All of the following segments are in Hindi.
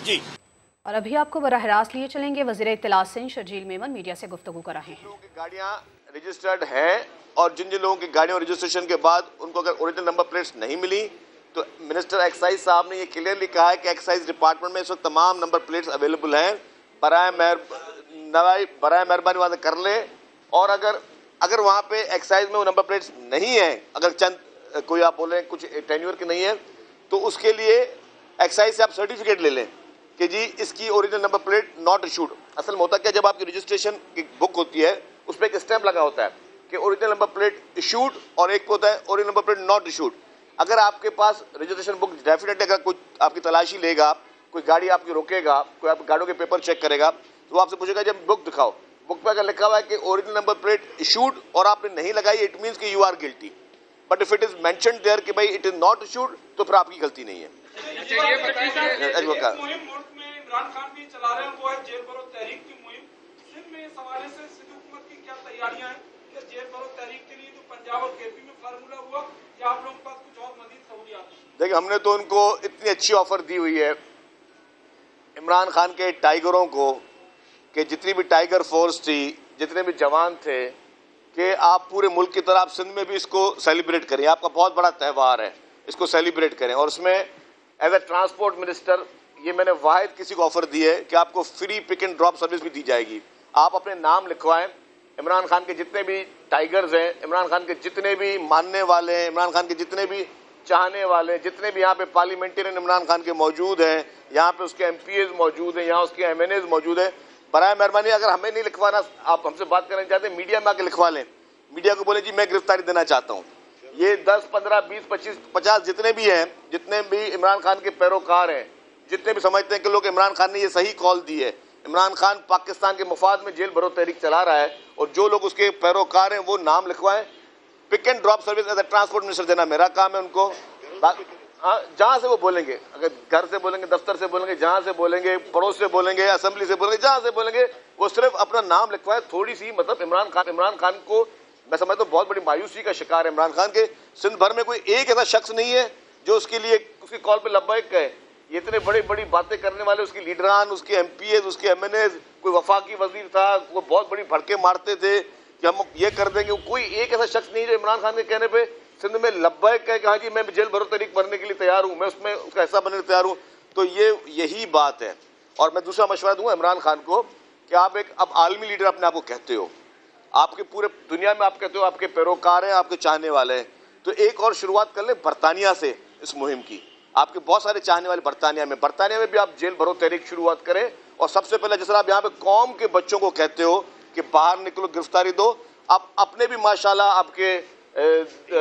जी। और अभी आपको बरह रास्त लिए चलेंगे। वज़ीर इतला सिंह शर्जील मेमन मीडिया से गुफ्तु कर रहे हैं। की गाड़ियाँ रजिस्टर्ड हैं और जिन जिन लोगों की गाड़ियों रजिस्ट्रेशन के बाद उनको अगर ओरिजिनल नंबर प्लेट्स नहीं मिली तो मिनिस्टर एक्साइज साहब ने ये क्लियरली कहा है कि एक्साइज डिपार्टमेंट में इस वक्त तमाम नंबर प्लेट्स अवेलेबल हैं। मेहर नवाई बरए मेहरबानी वहाँ से कर ले। और अगर अगर वहाँ पे एक्साइज में वो नंबर प्लेट्स नहीं है अगर चंद कोई आप बोल रहे हैं कुछ टेन्यूर की नहीं है तो उसके लिए एक्साइज से आप सर्टिफिकेट ले लें। कि जी, इसकी original number plate not issued असल में होता क्या, जब आपकी रजिस्ट्रेशन की बुक होती है, उस पर एक स्टैम्प लगा होता है कि ओरिजिनल नंबर प्लेट इशूड और एक होता है original number plate not issued अगर आपके पास रजिस्ट्रेशन बुक डेफिनेटली अगर कोई आपकी तलाशी लेगा, कोई गाड़ी आपकी रोकेगा, कोई आपकी गाड़ियों के पेपर चेक करेगा तो आपसे पूछेगा, जब बुक दिखाओ। बुक पे अगर लिखा हुआ है कि ओरिजिनल नंबर प्लेट इशूड और आपने नहीं लगाई इट मीन्स कि you are guilty but if it is mention there कि भाई इट इज़ नॉट इशूड तो फिर आपकी गलती नहीं है। अच्छा ये बताइए एडवोकेट मुहिम मुल्क में इमरान खान भी चला रहे हैं वो है जेल भरो तहरीक की मुहिम। सिंध में इस हवाले से सिंध हुकूमत की क्या तैयारियाँ हैं? कि जेल भरो तहरीक के लिए जो पंजाब और केपी में फार्मूला हुआ या आप लोगों के पास कुछ और मजीद सहूलियात देखिए हमने तो उनको इतनी अच्छी ऑफ़र दी हुई है। इमरान खान के टाइगरों को कि जितनी भी टाइगर फोर्स थी जितने भी जवान थे कि आप पूरे मुल्क की तरह आप सिंध में भी इसको सेलिब्रेट करें। आपका बहुत बड़ा त्यौहार है इसको सेलिब्रेट करें। और उसमें एज ए ट्रांसपोर्ट मिनिस्टर ये मैंने वाहिद किसी को ऑफ़र दी है कि आपको free pick and drop service भी दी जाएगी। आप अपने नाम लिखवाएँ। इमरान खान के जितने भी टाइगर्स हैं, इमरान खान के जितने भी मानने वाले हैं, इमरान खान के जितने भी चाहने वाले हैं, जितने भी यहाँ पे पार्लियामेंटेरियन इमरान खान के मौजूद हैं, यहाँ पे उसके एम मौजूद हैं, यहाँ उसके एम मौजूद हैं। बरए मेहरबानी, अगर हमें नहीं लिखवाना, आप हमसे बात करना चाहते हैं मीडिया में आके लिखवा लें। मीडिया को बोले, जी, मैं गिरफ्तारी देना चाहता हूँ। ये 10, 15, 20, 25, 50 जितने भी हैं जितने भी इमरान खान के पैरोकार हैं जितने भी समझते हैं कि लोग इमरान खान ने ये सही कॉल दी है इमरान खान पाकिस्तान के मफाद में जेल भरो तहरीक चला रहा है और जो लोग उसके पैरोकार हैं वो नाम लिखवाएँ। Pick and drop service as a transport minister देना मेरा काम है उनको। हाँ जहाँ से वो बोलेंगे अगर घर से बोलेंगे दफ्तर से बोलेंगे जहाँ से बोलेंगे पड़ोस से बोलेंगे असेंबली से बोलेंगे जहाँ से बोलेंगे वो सिर्फ़ अपना नाम लिखवाए थोड़ी सी मतलब इमरान खान इमरान खान को मैं समझता हूँ बहुत बड़ी मायूसी का शिकार है इमरान खान के। सिंध भर में कोई एक ऐसा शख्स नहीं है जो उसके लिए, उसकी कॉल पे लब्बैक कहे। इतने बड़ी बड़ी बातें करने वाले, उसके लीडरान, उसके एम पी एज उसके एम एन एज कोई वफाकी वज़ीर था, वो बहुत बड़ी भड़के मारते थे कि हम ये कर देंगे। कोई एक ऐसा शख्स नहीं जो इमरान खान के कहने पर सिंध में लब्बैक कहे कि हाँ जी, मैं जेल भरो तरीक बनने के लिए तैयार हूँ, मैं उसमें उसका हिस्सा बनने तैयार हूँ। तो ये, यही बात है। और मैं दूसरा मशवरा दूँगा इमरान खान को कि आप एक अब आलमी लीडर अपने आप को कहते हो। आपके पूरे दुनिया में आप कहते हो आपके पैरोकार हैं, आपके चाहने वाले हैं। तो एक और शुरुआत कर लें बरतानिया से इस मुहिम की। आपके बहुत सारे चाहने वाले बरतानिया में। बरतानिया में भी आप जेल भरो, तहरीक शुरुआत करें। और सबसे पहले जिस आप यहाँ पे कौम के बच्चों को कहते हो कि बाहर निकलो, गिरफ्तारी दो। आप अपने भी माशाल्लाह आपके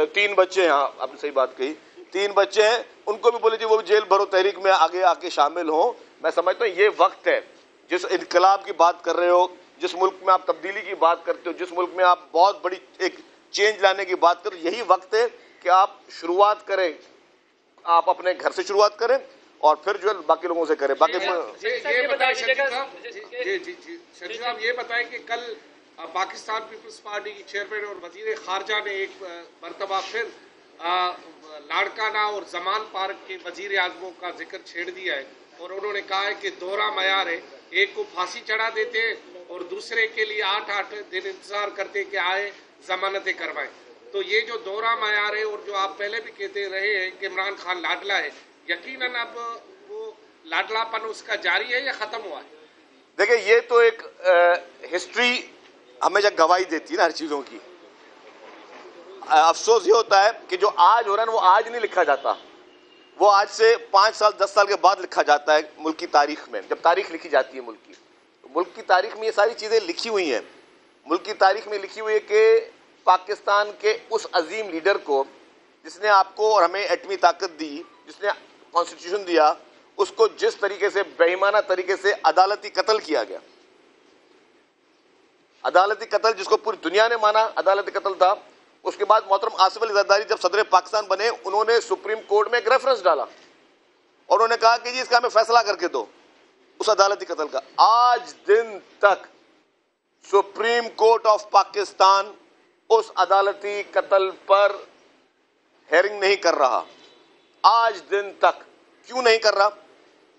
तीन बच्चे हैं। हाँ आपने सही बात कही। तीन बच्चे हैं। उनको भी बोले जी, वो भी जेल भरो, तहरीक में आगे आके शामिल हों। मैं समझता हूँ ये वक्त है। जिस इनकलाब की बात कर रहे हो जिस मुल्क में आप तब्दीली की बात करते हो जिस मुल्क में आप बहुत बड़ी एक चेंज लाने की बात करो यही वक्त है कि आप शुरुआत करें। आप अपने घर से शुरुआत करें और फिर जो है बाकी लोगों से करें। बाकी ये ये बताएँ शकील साहब। जी जी जी। शकील साहब ये बताएँ कि कल पाकिस्तान पीपल्स पार्टी की चेयरमैन और वज़ीर खारजा ने एक मरतबा फिर लाड़काना और जमान पार्क के वज़ीर आजमों का ज़िक्र छेड़ दिया है और उन्होंने कहा है कि दोहरा मैार है एक को फांसी चढ़ा देते हैं और दूसरे के लिए आठ आठ दिन इंतज़ार करते कि आए जमानतें करवाएँ। तो ये जो दोहरा मैार है और जो आप पहले भी कहते रहे हैं कि इमरान खान लाडला है यकीनन अब वो लाडलापन उसका जारी है या खत्म हुआ है? देखिए ये तो एक आ, हिस्ट्री हमें जब गवाही देती है ना हर चीज़ों की। अफसोस ये होता है कि जो आज हो रहा है वो आज नहीं लिखा जाता। वो आज से पाँच साल दस साल के बाद लिखा जाता है मुल्क की तारीख में जब तारीख लिखी जाती है मुल्क की। मुल्क की तारीख में ये सारी चीज़ें लिखी हुई हैं। मुल्क की तारीख में लिखी हुई है कि पाकिस्तान के उस अजीम लीडर को जिसने आपको और हमें एटमी ताकत दी, जिसने कॉन्स्टिट्यूशन दिया, उसको जिस तरीके से बेईमाना तरीके से अदालती कत्ल किया गया। अदालती कत्ल जिसको पूरी दुनिया ने माना, अदालती कत्ल था। उसके बाद मोहतरम आसिफ अली जरदारी जब सदर पाकिस्तान बने, उन्होंने सुप्रीम कोर्ट में एक रेफरेंस डाला। और उन्होंने कहा कि जी इसका हमें फैसला करके दो। उस अदालती कत्ल का। आज दिन तक सुप्रीम कोर्ट ऑफ़ पाकिस्तान उस अदालती कत्ल पर हेयरिंग नहीं कर रहा। आज दिन तक क्यों नहीं कर रहा?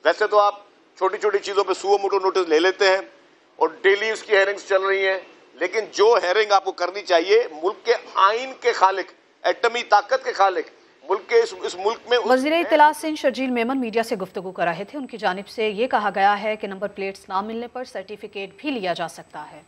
वैसे तो आप छोटी छोटी चीज़ों पे सुओ मोटो नोटिस ले लेते हैं और डेली उसकी हेयरिंग्स चल रही हैं। लेकिन जो हेयरिंग आपको करनी चाहिए, मुल्क के आइन के खालिक, एटमी ताकत के खालिक मुल्क के इस, इस मुल्क में वज़ीर इतला सिंह शर्जील मेमन मीडिया से गुफ्तु कर रहे थे। उनकी जानब से ये कहा गया है कि नंबर प्लेट्स ना मिलने पर सर्टिफिकेट भी लिया जा सकता है।